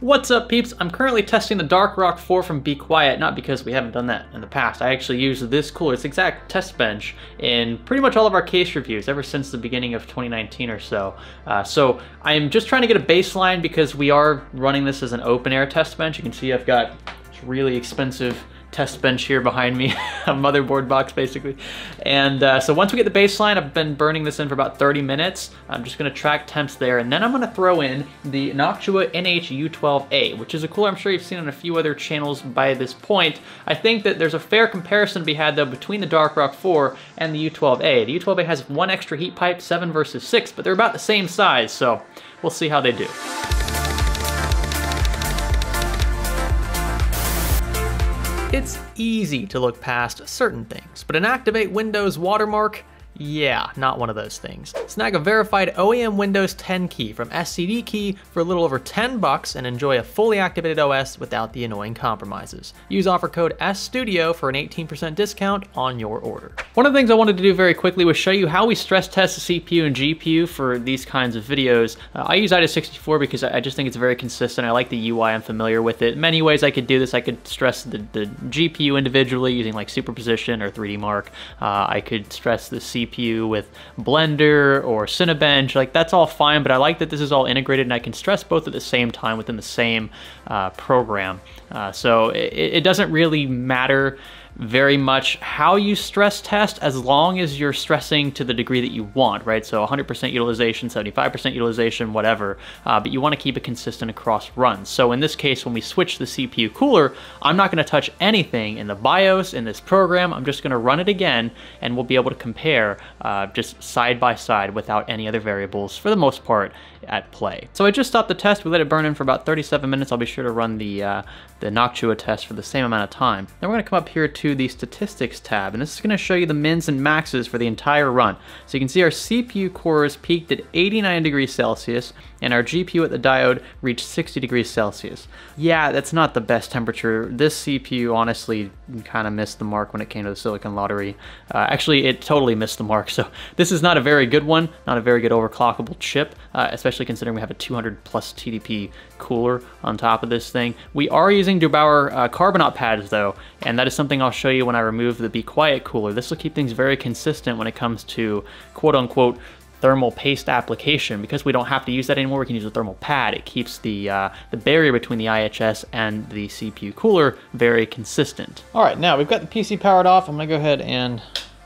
What's up peeps? I'm currently testing the Dark Rock 4 from Be Quiet, not because we haven't done that in the past. I actually used this cooler, this exact test bench, in pretty much all of our case reviews ever since the beginning of 2019 or so. Uh, so I'm just trying to get a baseline because we are running this as an open air test bench. You can see I've got really expensive test bench here behind me, a motherboard box basically. And uh, so once we get the baseline, I've been burning this in for about 30 minutes. I'm just gonna track temps there, and then I'm gonna throw in the Noctua NH-U12A, which is a cooler I'm sure you've seen on a few other channels by this point. I think that there's a fair comparison to be had though between the Dark Rock 4 and the U12A. The U12A has one extra heat pipe, seven versus six, but they're about the same size, so we'll see how they do. It's easy to look past certain things, but an Activate Windows watermark yeah, not one of those things. Snag a verified OEM Windows 10 key from SCD Key for a little over 10 bucks and enjoy a fully activated OS without the annoying compromises. Use offer code SStudio for an 18% discount on your order. One of the things I wanted to do very quickly was show you how we stress test the CPU and GPU for these kinds of videos. Uh, I use AIDA64 because I just think it's very consistent. I like the UI, I'm familiar with it. Many ways I could do this. I could stress the, the GPU individually using like superposition or 3D Mark. Uh, I could stress the CPU CPU with Blender or Cinebench, like that's all fine, but I like that this is all integrated and I can stress both at the same time within the same uh, program. Uh, so it, it doesn't really matter very much how you stress test as long as you're stressing to the degree that you want, right? So 100% utilization, 75% utilization, whatever, uh, but you want to keep it consistent across runs. So in this case, when we switch the CPU cooler, I'm not going to touch anything in the BIOS in this program. I'm just going to run it again and we'll be able to compare uh, just side by side without any other variables for the most part at play. So I just stopped the test. We let it burn in for about 37 minutes. I'll be sure to run the, uh, the Noctua test for the same amount of time. Then we're going to come up here to to the statistics tab, and this is going to show you the mins and maxes for the entire run. So you can see our CPU cores peaked at 89 degrees Celsius, and our GPU at the diode reached 60 degrees Celsius. Yeah, that's not the best temperature. This CPU honestly kind of missed the mark when it came to the Silicon Lottery. Uh, actually, it totally missed the mark, so this is not a very good one, not a very good overclockable chip, uh, especially considering we have a 200 plus TDP cooler on top of this thing. We are using der8auer uh, Carbonaut pads though, and that is something I'll show you when I remove the Be Quiet cooler. This will keep things very consistent when it comes to quote unquote thermal paste application. Because we don't have to use that anymore, we can use a thermal pad. It keeps the, uh, the barrier between the IHS and the CPU cooler very consistent. All right, now we've got the PC powered off. I'm gonna go ahead and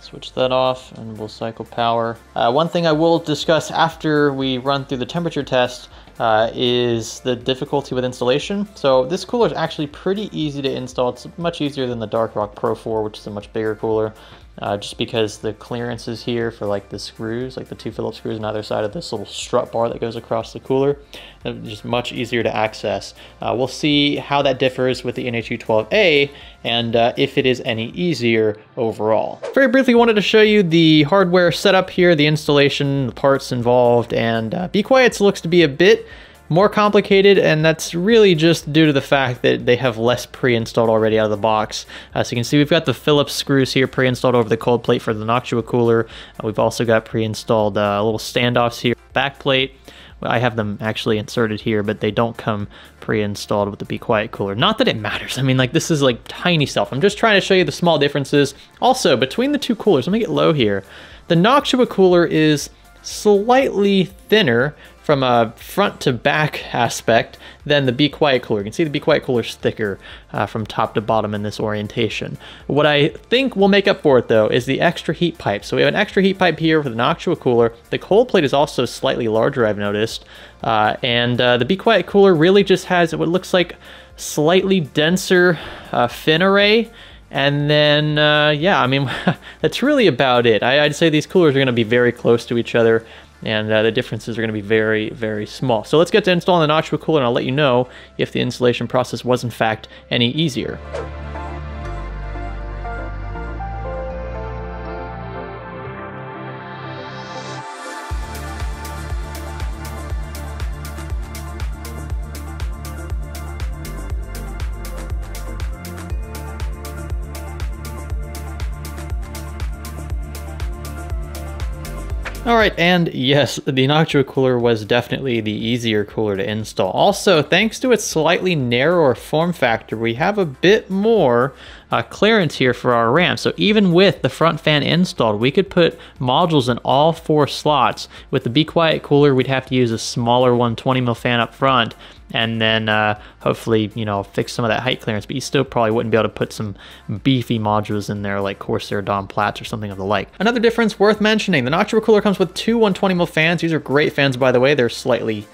switch that off and we'll cycle power. Uh, one thing I will discuss after we run through the temperature test uh, is the difficulty with installation. So this cooler is actually pretty easy to install. It's much easier than the Dark Rock Pro 4, which is a much bigger cooler uh, just because the clearances here for like the screws, like the two Phillips screws on either side of this little strut bar that goes across the cooler, just much easier to access. Uh, we'll see how that differs with the NH-U12A and uh, if it is any easier overall. Very briefly wanted to show you the hardware setup here, the installation, the parts involved, and uh, Be Quiet's looks to be a bit more complicated, and that's really just due to the fact that they have less pre-installed already out of the box. As you can see we've got the Phillips screws here pre-installed over the cold plate for the Noctua cooler. Uh, we've also got pre-installed uh, little standoffs here, back plate. I have them actually inserted here, but they don't come pre-installed with the Be Quiet cooler. Not that it matters. I mean, like, this is, like, tiny stuff. I'm just trying to show you the small differences. Also, between the two coolers, let me get low here. The Noctua cooler is slightly thinner from a front to back aspect than the Be Quiet cooler. You can see the Be Quiet cooler is thicker uh, from top to bottom in this orientation. What I think will make up for it though is the extra heat pipe. So we have an extra heat pipe here for the Noctua cooler. The cold plate is also slightly larger I've noticed. Uh, and uh, the Be Quiet cooler really just has what looks like slightly denser uh, fin array and then, uh, yeah, I mean, that's really about it. I, would say these coolers are going to be very close to each other and uh, the differences are going to be very, very small. So let's get to installing the Noctua cooler and I'll let you know if the installation process was in fact any easier. All right, and yes, the Noctua cooler was definitely the easier cooler to install. Also, thanks to its slightly narrower form factor, we have a bit more uh, clearance here for our RAM. So even with the front fan installed, we could put modules in all four slots. With the Be Quiet cooler, we'd have to use a smaller 120mm fan up front and then uh, hopefully, you know, fix some of that height clearance, but you still probably wouldn't be able to put some beefy modules in there like Corsair Dom Plats or something of the like. Another difference worth mentioning, the Noctua cooler comes with two 120 mil fans. These are great fans, by the way. They're slightly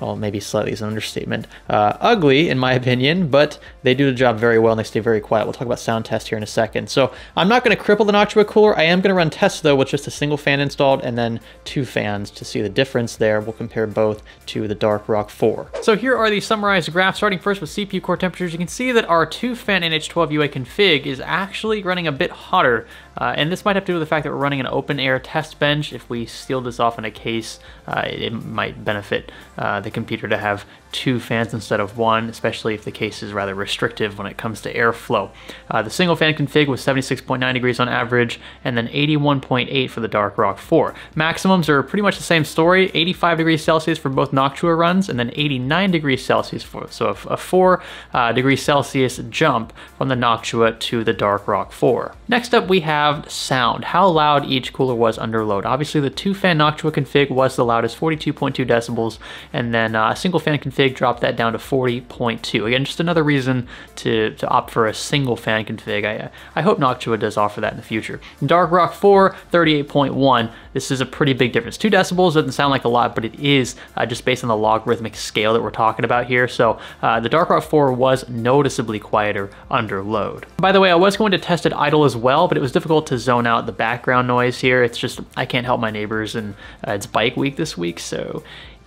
well, maybe slightly is an understatement, uh, ugly in my opinion, but they do the job very well and they stay very quiet. We'll talk about sound test here in a second. So I'm not going to cripple the Noctua cooler. I am going to run tests though with just a single fan installed and then two fans to see the difference there. We'll compare both to the Dark Rock 4. So here are the summarized graphs starting first with CPU core temperatures. You can see that our two fan NH12 UA config is actually running a bit hotter uh, and this might have to do with the fact that we're running an open air test bench. If we seal this off in a case, uh, it might benefit uh, the computer to have two fans instead of one, especially if the case is rather restrictive when it comes to airflow. Uh, the single fan config was 76.9 degrees on average, and then 81.8 for the Dark Rock 4. Maximums are pretty much the same story, 85 degrees Celsius for both Noctua runs, and then 89 degrees Celsius for, so a, a 4 uh, degrees Celsius jump from the Noctua to the Dark Rock 4. Next up we have sound, how loud each cooler was under load. Obviously the two fan Noctua config was the loudest, 42.2 decibels, and then uh, a single fan config config, drop that down to 40.2. Again, just another reason to, to opt for a single fan config. I, I hope Noctua does offer that in the future. Dark Rock 4, 38.1. This is a pretty big difference. Two decibels doesn't sound like a lot, but it is uh, just based on the logarithmic scale that we're talking about here. So uh, the Dark Rock 4 was noticeably quieter under load. By the way, I was going to test it idle as well, but it was difficult to zone out the background noise here. It's just, I can't help my neighbors and uh, it's bike week this week, so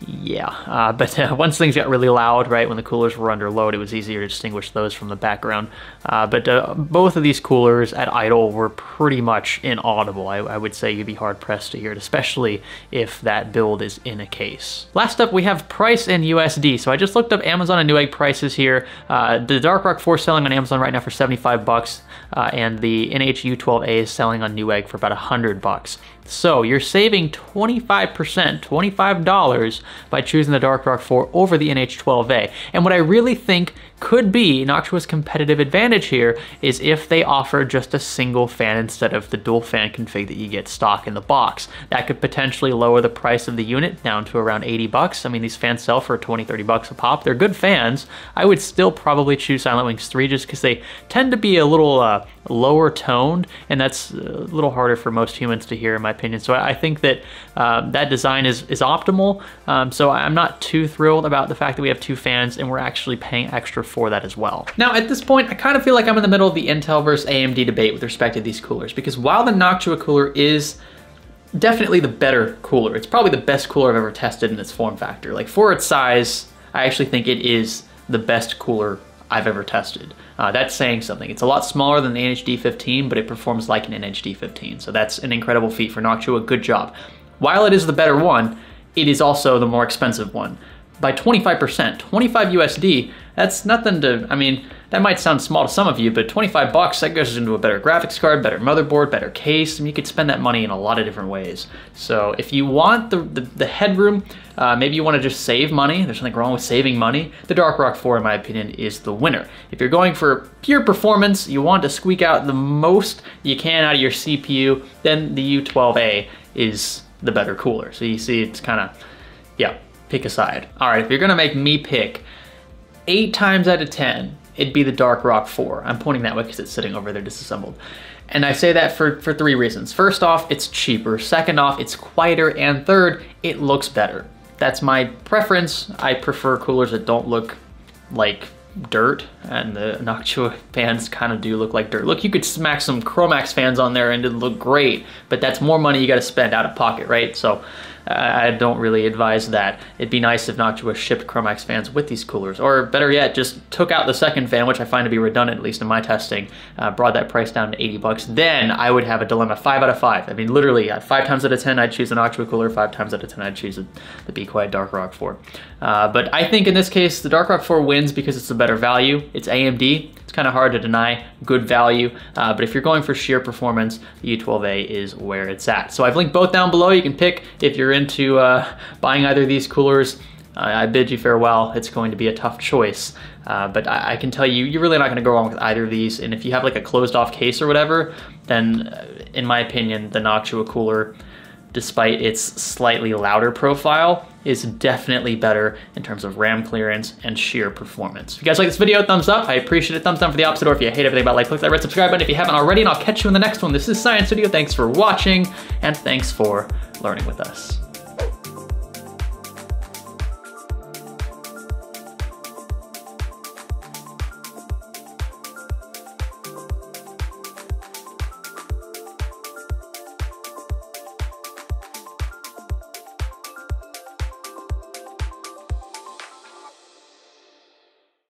yeah, uh, but uh, once things got really loud, right, when the coolers were under load, it was easier to distinguish those from the background. Uh, but uh, both of these coolers at idle were pretty much inaudible. I, I, would say you'd be hard pressed to hear it, especially if that build is in a case. Last up, we have price in USD. So I just looked up Amazon and Newegg prices here. Uh, the Dark Rock 4 selling on Amazon right now for 75 bucks, uh, and the NHU12A is selling on Newegg for about 100 bucks. So you're saving 25%, $25 by choosing the Dark Rock 4 over the NH12A. And what I really think could be Noctua's competitive advantage here is if they offer just a single fan instead of the dual fan config that you get stock in the box. That could potentially lower the price of the unit down to around 80 bucks. I mean, these fans sell for 20, 30 bucks a pop. They're good fans. I would still probably choose Silent Wings 3 just because they tend to be a little uh, lower toned, and that's a little harder for most humans to hear, in my opinion. So I think that um, that design is, is optimal. Um, so I'm not too thrilled about the fact that we have two fans and we're actually paying extra for that as well. Now at this point, I kind of feel like I'm in the middle of the Intel versus AMD debate with respect to these coolers because while the Noctua cooler is definitely the better cooler, it's probably the best cooler I've ever tested in its form factor. Like for its size, I actually think it is the best cooler I've ever tested. Uh, that's saying something. It's a lot smaller than the NHD15, but it performs like an NHD15. So that's an incredible feat for Noctua. Good job. While it is the better one, it is also the more expensive one by 25%. 25 USD, that's nothing to, I mean, that might sound small to some of you, but 25 bucks, that goes into a better graphics card, better motherboard, better case, and you could spend that money in a lot of different ways. So if you want the, the, the headroom, uh, maybe you want to just save money, there's nothing wrong with saving money, the Dark Rock 4, in my opinion, is the winner. If you're going for pure performance, you want to squeak out the most you can out of your CPU, then the U12A is the better cooler. So you see it's kind of, yeah, pick a side. All right, if you're gonna make me pick, eight times out of 10, it'd be the Dark Rock 4. I'm pointing that way because it's sitting over there disassembled. And I say that for, for three reasons. First off, it's cheaper. Second off, it's quieter. And third, it looks better. That's my preference. I prefer coolers that don't look like dirt and the Noctua fans kind of do look like dirt. Look, you could smack some Chromax fans on there and it'd look great, but that's more money you gotta spend out of pocket, right? So I don't really advise that. It'd be nice if Noctua shipped Chromax fans with these coolers, or better yet, just took out the second fan, which I find to be redundant, at least in my testing, uh, brought that price down to 80 bucks. Then I would have a dilemma, five out of five. I mean, literally, uh, five times out of 10, I'd choose an Noctua cooler, five times out of 10, I'd choose the Be Quiet Dark Rock 4. Uh, but I think in this case, the Dark Rock 4 wins because it's a better value. It's AMD, it's kind of hard to deny good value, uh, but if you're going for sheer performance, the U12A is where it's at. So I've linked both down below. You can pick if you're into uh, buying either of these coolers. I bid you farewell. It's going to be a tough choice. Uh, but I, I, can tell you, you're really not going to go wrong with either of these. And if you have like a closed off case or whatever, then uh, in my opinion, the Noctua cooler despite its slightly louder profile, is definitely better in terms of RAM clearance and sheer performance. If you guys like this video, thumbs up. I appreciate it. Thumbs down for the opposite, or if you hate everything about life, click that red subscribe button if you haven't already, and I'll catch you in the next one. This is Science Studio. Thanks for watching, and thanks for learning with us.